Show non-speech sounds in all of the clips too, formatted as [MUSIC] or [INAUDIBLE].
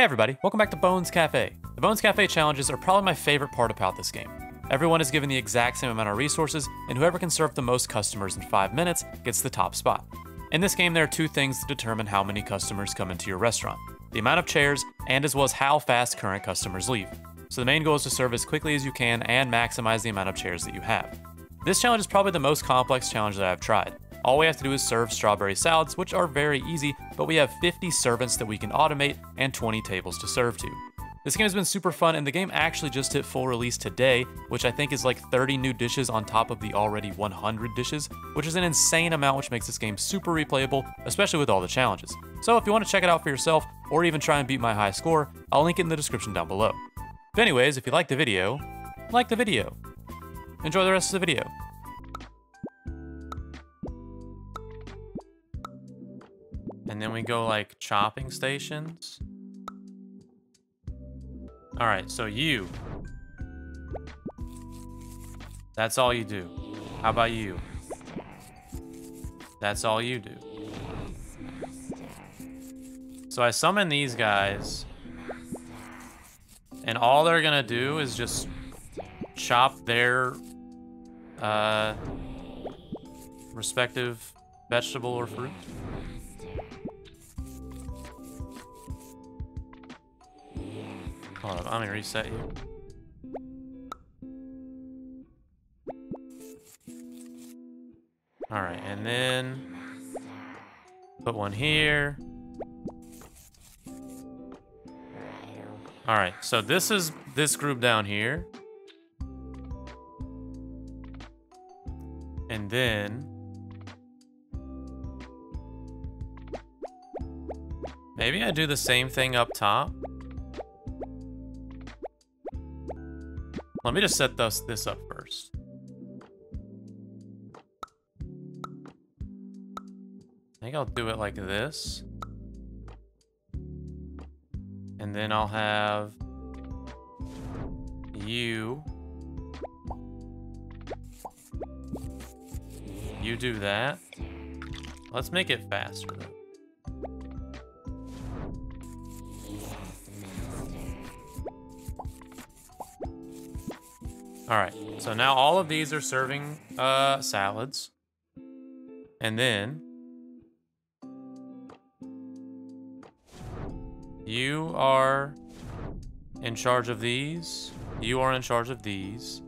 Hey everybody, welcome back to Bones Cafe. The Bones Cafe challenges are probably my favorite part about this game. Everyone is given the exact same amount of resources, and whoever can serve the most customers in 5 minutes gets the top spot. In this game, there are two things to determine how many customers come into your restaurant the amount of chairs, and as well as how fast current customers leave. So the main goal is to serve as quickly as you can and maximize the amount of chairs that you have. This challenge is probably the most complex challenge that I've tried. All we have to do is serve strawberry salads, which are very easy, but we have 50 servants that we can automate and 20 tables to serve to. This game has been super fun, and the game actually just hit full release today, which I think is like 30 new dishes on top of the already 100 dishes, which is an insane amount, which makes this game super replayable, especially with all the challenges. So if you want to check it out for yourself, or even try and beat my high score, I'll link it in the description down below. But anyways, if you liked the video, like the video. Enjoy the rest of the video. And then we go like chopping stations. All right, so you. That's all you do. How about you? That's all you do. So I summon these guys. And all they're gonna do is just chop their uh, respective vegetable or fruit. Hold on, I'm gonna reset you. All right, and then put one here. All right, so this is this group down here. And then maybe I do the same thing up top. Let me just set this, this up first. I think I'll do it like this. And then I'll have you. You do that. Let's make it faster though. All right, so now all of these are serving uh, salads. And then you are in charge of these. You are in charge of these.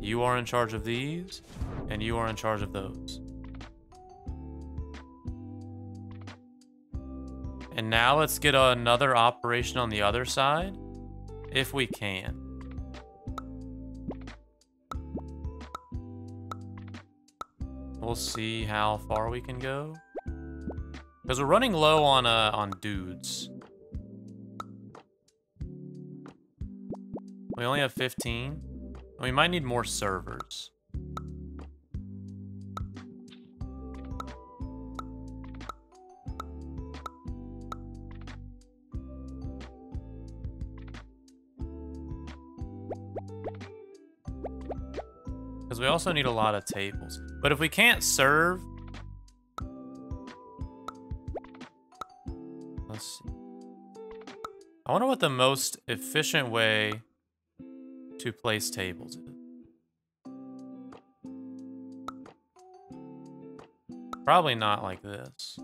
You are in charge of these. And you are in charge of those. And now let's get another operation on the other side, if we can. We'll see how far we can go. Because we're running low on uh, on dudes. We only have 15. We might need more servers. Because we also need a lot of tables. But if we can't serve... Let's see. I wonder what the most efficient way to place tables is. Probably not like this.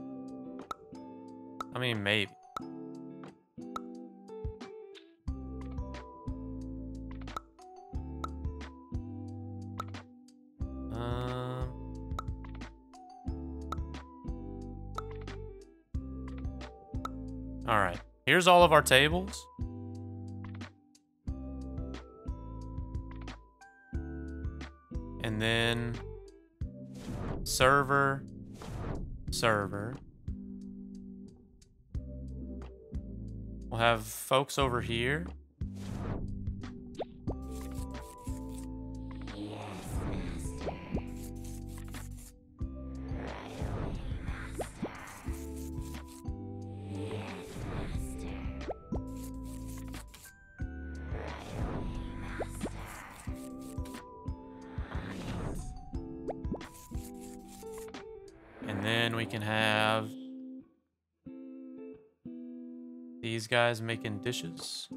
I mean, maybe. All right, here's all of our tables. And then server, server. We'll have folks over here. These guys making dishes.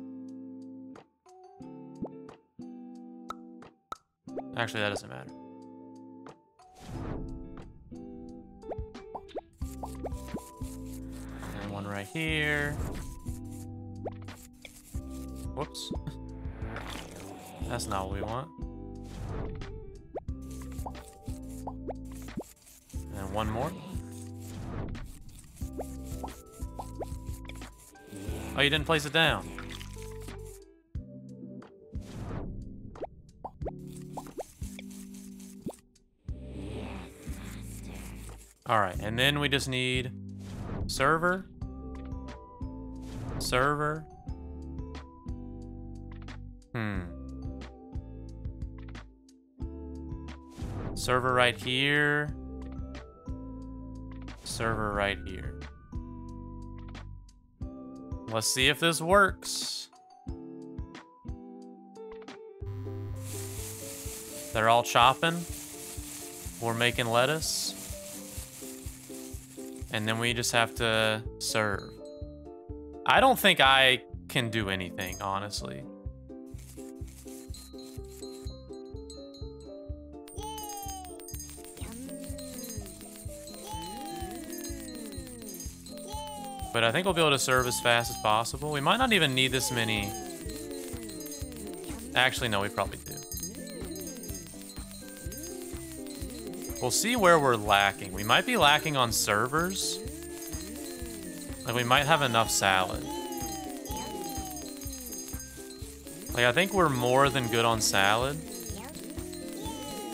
Actually, that doesn't matter. And one right here. Whoops. [LAUGHS] That's not what we want. And one more. Oh, you didn't place it down. All right, and then we just need server, server. Hmm. Server right here. Server right here. Let's see if this works. They're all chopping. We're making lettuce. And then we just have to serve. I don't think I can do anything, honestly. But I think we'll be able to serve as fast as possible. We might not even need this many. Actually, no, we probably do. We'll see where we're lacking. We might be lacking on servers. Like, we might have enough salad. Like, I think we're more than good on salad.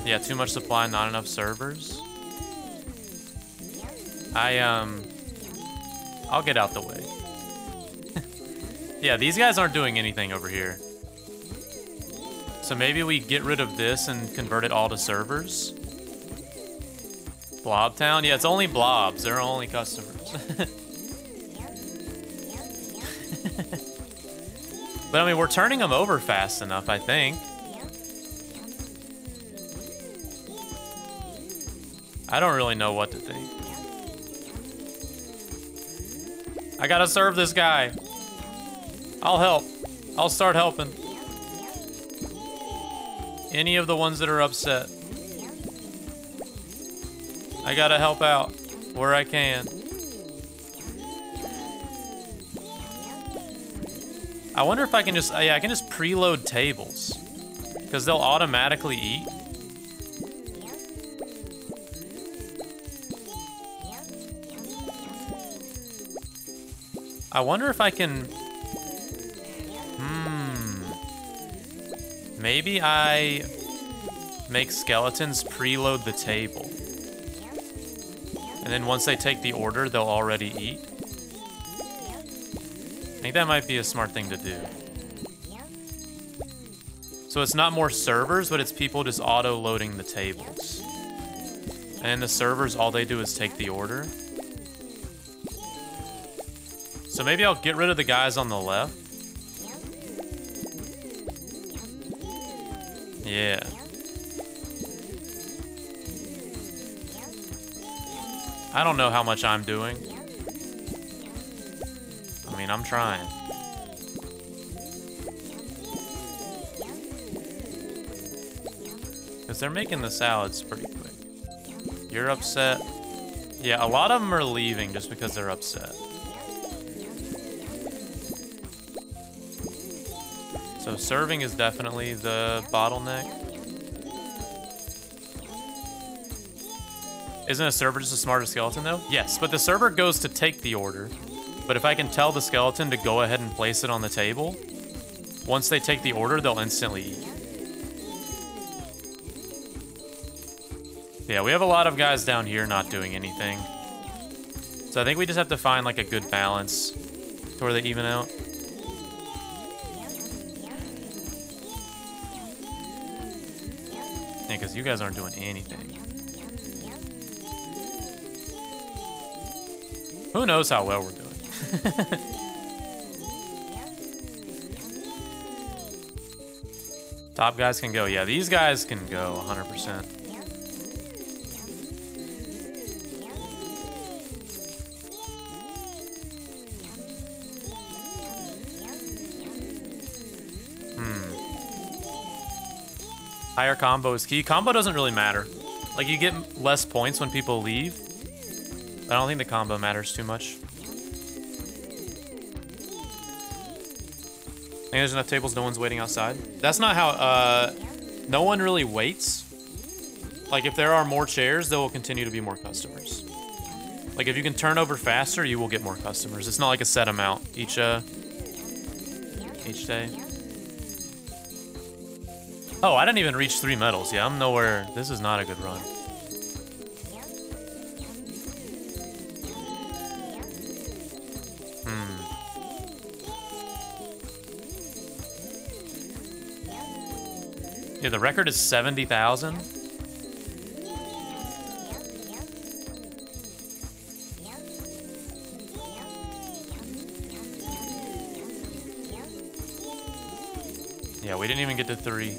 Yeah, too much supply, not enough servers. I, um... I'll get out the way. yeah, these guys aren't doing anything over here. So maybe we get rid of this and convert it all to servers. Blobtown? Yeah, it's only blobs. They're only customers. [LAUGHS] but I mean, we're turning them over fast enough, I think. I don't really know what to think. I gotta serve this guy. I'll help. I'll start helping. Any of the ones that are upset. I gotta help out where I can. I wonder if I can just, yeah, I can just preload tables. Because they'll automatically eat. I wonder if I can... Hmm... Maybe I make skeletons preload the table. And then once they take the order, they'll already eat. I think that might be a smart thing to do. So it's not more servers, but it's people just auto-loading the tables. And the servers, all they do is take the order. So maybe I'll get rid of the guys on the left. Yeah. I don't know how much I'm doing. I mean, I'm trying. Because they're making the salads pretty quick. You're upset. Yeah, a lot of them are leaving just because they're upset. So serving is definitely the bottleneck. Isn't a server just a smarter skeleton though? Yes, but the server goes to take the order. But if I can tell the skeleton to go ahead and place it on the table, once they take the order, they'll instantly eat. Yeah, we have a lot of guys down here not doing anything. So I think we just have to find like a good balance to where they even out. You guys aren't doing anything. Who knows how well we're doing? [LAUGHS] Top guys can go. Yeah, these guys can go 100%. Higher combo is key. Combo doesn't really matter. Like, you get less points when people leave. I don't think the combo matters too much. I think there's enough tables, no one's waiting outside. That's not how, uh, no one really waits. Like, if there are more chairs, there will continue to be more customers. Like, if you can turn over faster, you will get more customers. It's not like a set amount each, uh, each day. Oh, I didn't even reach three medals. Yeah, I'm nowhere. This is not a good run. Hmm. Yeah, the record is 70,000. Yeah, we didn't even get to three.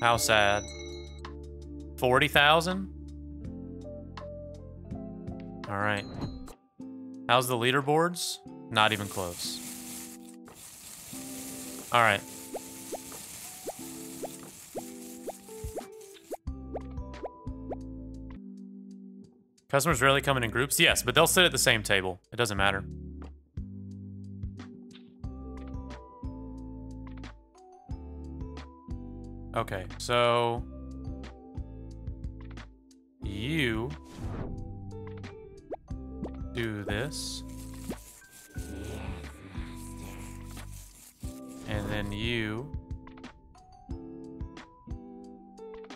How sad. 40,000? All right. How's the leaderboards? Not even close. All right. Customers rarely come in in groups? Yes, but they'll sit at the same table. It doesn't matter. Okay, so you do this. And then you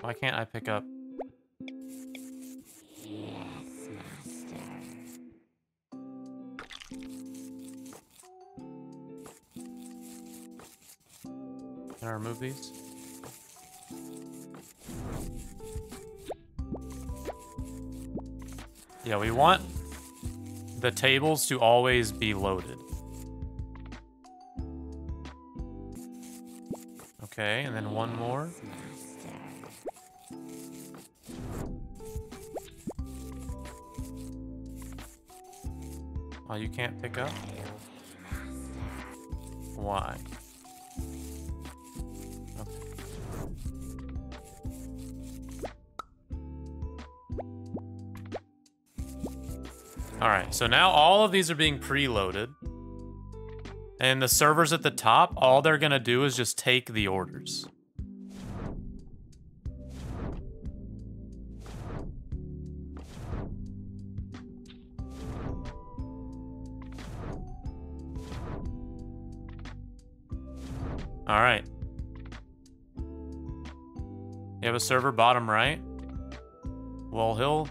Why can't I pick up Can I remove these? Yeah, we want the tables to always be loaded. Okay, and then one more. Oh, you can't pick up? So now all of these are being preloaded. And the servers at the top, all they're gonna do is just take the orders. All right. You have a server bottom right? Well, he'll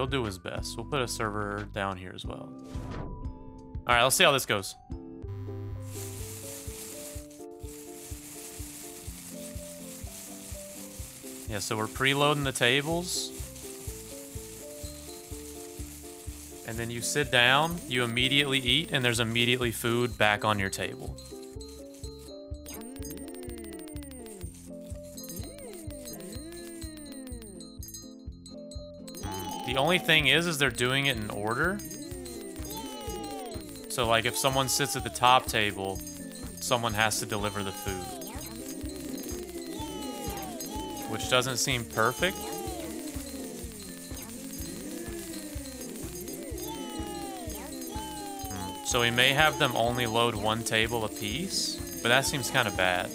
He'll do his best. We'll put a server down here as well. All right, let's see how this goes. Yeah, so we're preloading the tables. And then you sit down, you immediately eat, and there's immediately food back on your table. The only thing is, is they're doing it in order. So like if someone sits at the top table, someone has to deliver the food. Which doesn't seem perfect. Hmm. So we may have them only load one table a piece, but that seems kind of bad.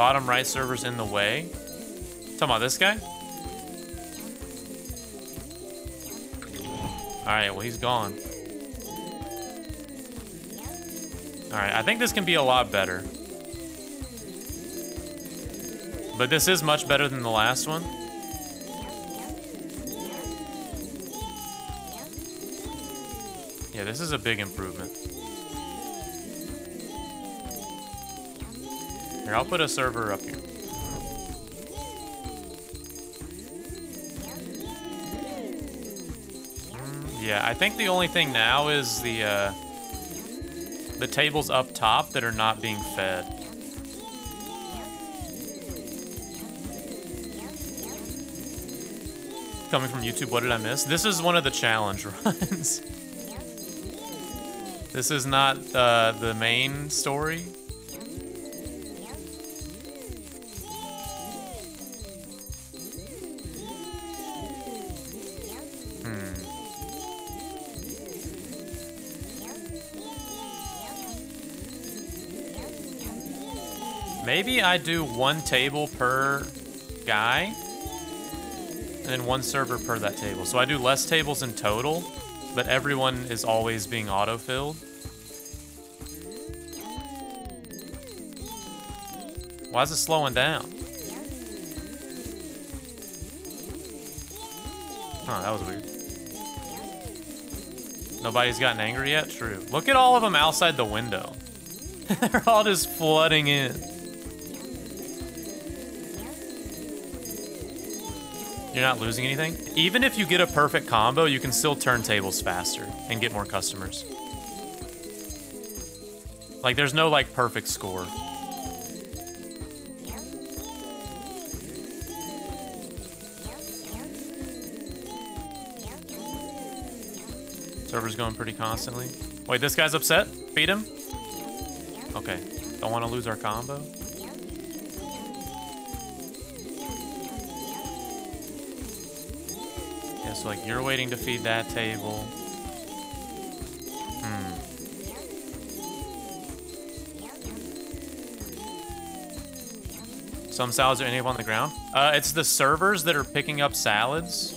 Bottom right server's in the way. Talking about this guy? Alright, well, he's gone. Alright, I think this can be a lot better. But this is much better than the last one. Yeah, this is a big improvement. Here, I'll put a server up here. Yeah, I think the only thing now is the, uh, the tables up top that are not being fed. Coming from YouTube, what did I miss? This is one of the challenge [LAUGHS] runs. this is not uh, the main story. Maybe I do one table per guy, and then one server per that table. So I do less tables in total, but everyone is always being auto-filled. Why is it slowing down? Huh, that was weird. Nobody's gotten angry yet? True. Look at all of them outside the window. [LAUGHS] They're all just flooding in. You're not losing anything? Even if you get a perfect combo, you can still turn tables faster and get more customers. Like, there's no, like, perfect score. Server's going pretty constantly. Wait, this guy's upset? Feed him? Okay. Don't want to lose our combo? So like you're waiting to feed that table. Hmm. Some salads are ending up on the ground. Uh, it's the servers that are picking up salads.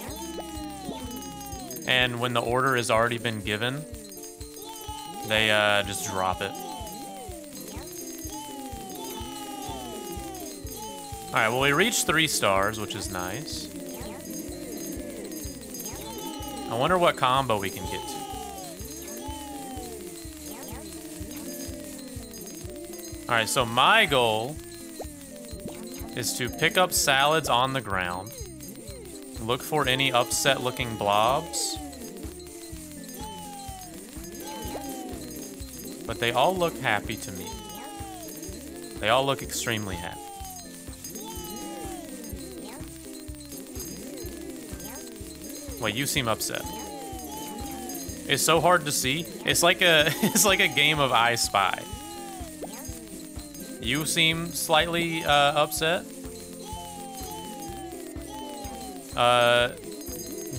And when the order has already been given, they uh, just drop it. All right, well, we reached three stars, which is nice. I wonder what combo we can get to. Alright, so my goal is to pick up salads on the ground, look for any upset-looking blobs, but they all look happy to me. They all look extremely happy. Wait, you seem upset. It's so hard to see. It's like a [LAUGHS] it's like a game of I Spy. You seem slightly uh, upset. Uh,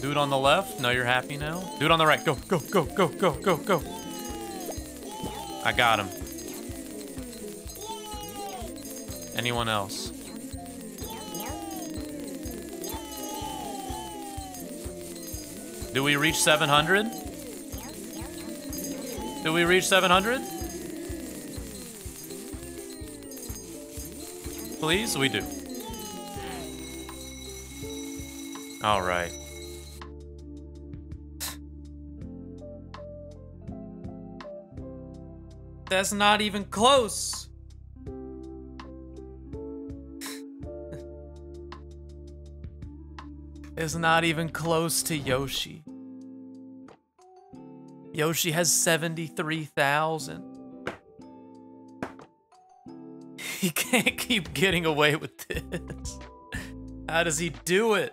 dude on the left. No, you're happy now. Dude on the right. Go, go, go, go, go, go, go. I got him. Anyone else? Do we reach 700? Do we reach 700? Please? We do. All right. That's not even close. [LAUGHS] it's not even close to Yoshii. Yoshii has 73,000. [LAUGHS] He can't keep getting away with this. How does he do it?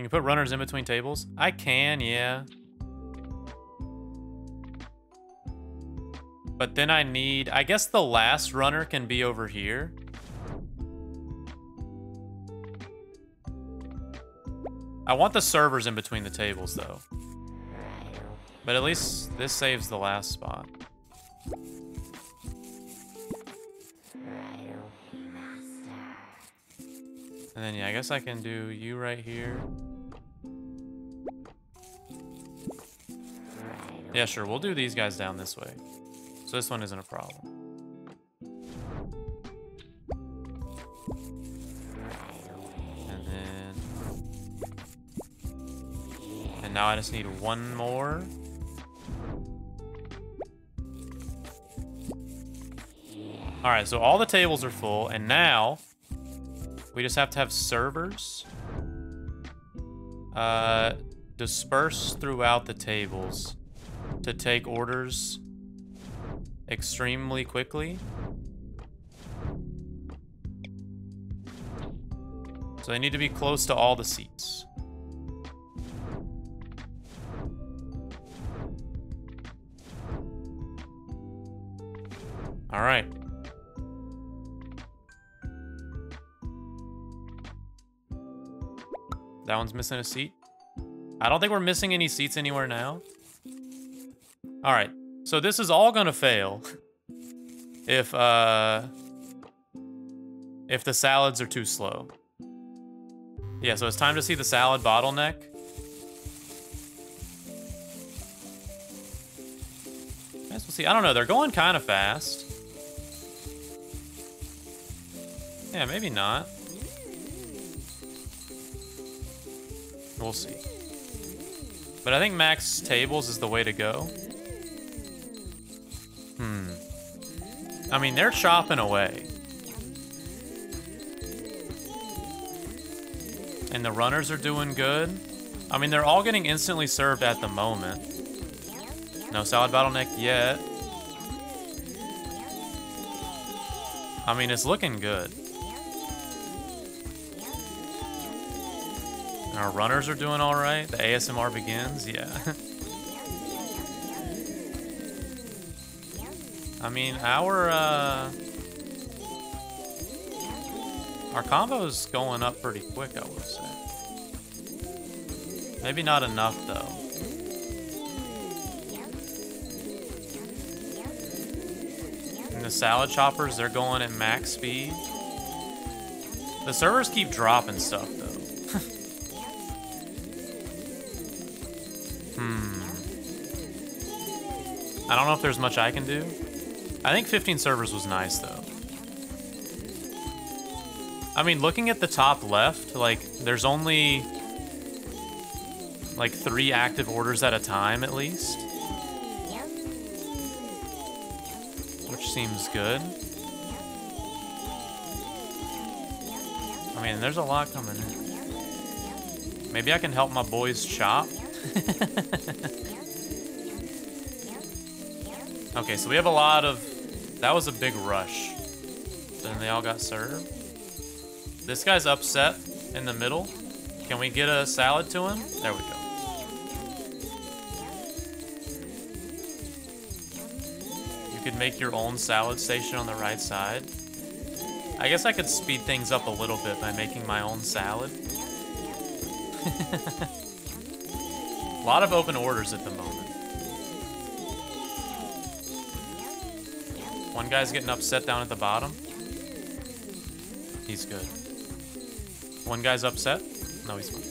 Can you put runners in between tables? I can, yeah. But then I need... I guess the last runner can be over here. I want the servers in between the tables, though. But at least this saves the last spot. And then, yeah, I guess I can do you right here. Yeah, sure, we'll do these guys down this way. So this one isn't a problem. And then... And now I just need one more. All right, so all the tables are full, and now we just have to have servers uh, disperse throughout the tables to take orders extremely quickly. So they need to be close to all the seats. All right. That one's missing a seat. I don't think we're missing any seats anywhere now. All right. So this is all gonna fail [LAUGHS] if uh if the salads are too slow. Yeah, so it's time to see the salad bottleneck. Guess we'll see. I don't know. They're going kind of fast. Yeah, maybe not. We'll see. But I think max tables is the way to go. Hmm. I mean, they're chopping away. And the runners are doing good. I mean, they're all getting instantly served at the moment. No salad bottleneck yet. I mean, it's looking good. Our runners are doing all right. The ASMR begins. Yeah. [LAUGHS] I mean, our uh, our combo's going up pretty quick, I would say. Maybe not enough though. And the salad choppers, they're going at max speed. The servers keep dropping stuff I don't know if there's much I can do. I think 15 servers was nice though. I mean, looking at the top left, like, there's only like three active orders at a time at least. Which seems good. I mean, there's a lot coming in. Maybe I can help my boys chop. [LAUGHS] okay, so we have a lot of... That was a big rush. Then they all got served. This guy's upset in the middle. Can we get a salad to him? There we go. You could make your own salad station on the right side. I guess I could speed things up a little bit by making my own salad. [LAUGHS] a lot of open orders at the moment. One guy's getting upset down at the bottom. He's good. One guy's upset? No, he's fine.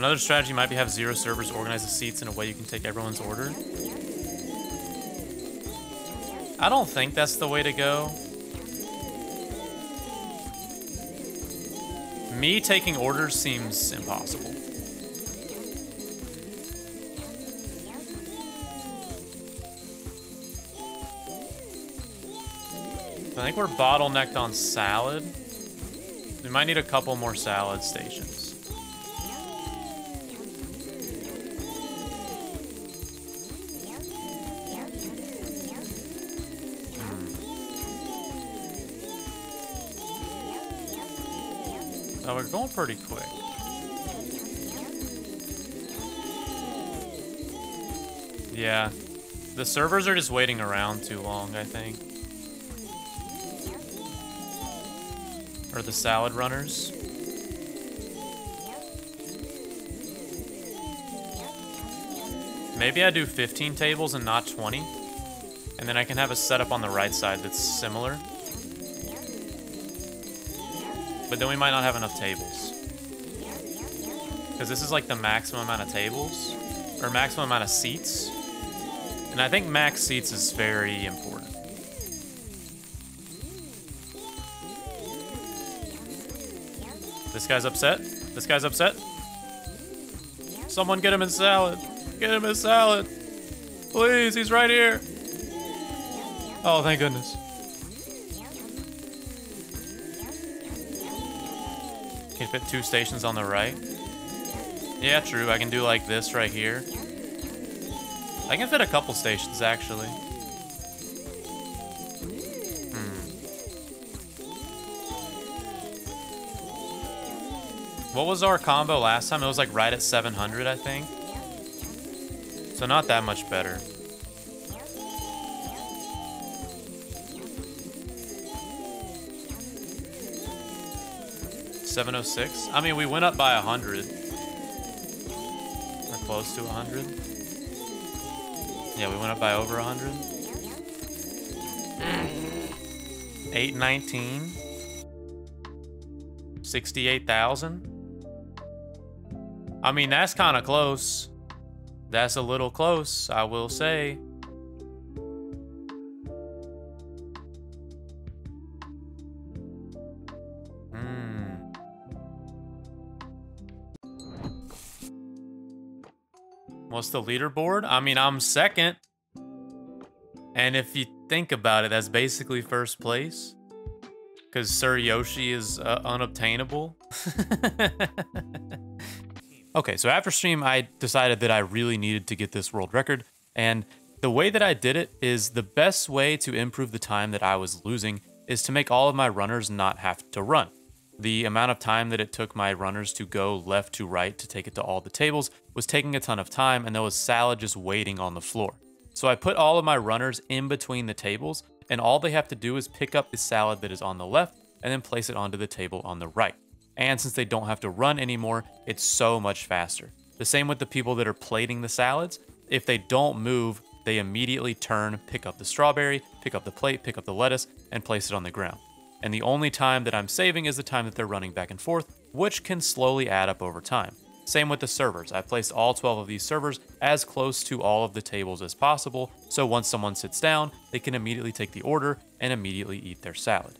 Another strategy might be have zero servers organize the seats in a way you can take everyone's order. I don't think that's the way to go. Me taking orders seems impossible. I think we're bottlenecked on salad. We might need a couple more salad stations. Oh, we're going pretty quick. Yeah. The servers are just waiting around too long, I think. Or the salad runners. Maybe I do 15 tables and not 20. And then I can have a setup on the right side that's similar. But then we might not have enough tables. Because this is like the maximum amount of tables. Or maximum amount of seats. And I think max seats is very important. This guy's upset. This guy's upset. Someone get him in salad. Get him in salad. Please, he's right here. Oh, thank goodness. Can you fit two stations on the right? Yeah, true. I can do like this right here. I can fit a couple stations, actually. What was our combo last time? It was like right at 700, I think. So not that much better. Seven oh six. I mean, we went up by a hundred. We're close to a hundred. Yeah, we went up by over a hundred. Eight nineteen. Sixty-eight thousand. I mean, that's kind of close. That's a little close, I will say. Hmm. What's the leaderboard? I mean, I'm second. And if you think about it, that's basically first place. Because SirYoshii is uh, unobtainable. [LAUGHS] Okay, so after stream, I decided that I really needed to get this world record, and the way that I did it is the best way to improve the time that I was losing is to make all of my runners not have to run. The amount of time that it took my runners to go left to right to take it to all the tables was taking a ton of time, and there was salad just waiting on the floor. So I put all of my runners in between the tables, and all they have to do is pick up the salad that is on the left and then place it onto the table on the right. And since they don't have to run anymore, it's so much faster. The same with the people that are plating the salads. If they don't move, they immediately turn, pick up the strawberry, pick up the plate, pick up the lettuce, and place it on the ground. And the only time that I'm saving is the time that they're running back and forth, which can slowly add up over time. Same with the servers. I placed all 12 of these servers as close to all of the tables as possible, so once someone sits down, they can immediately take the order and immediately eat their salad.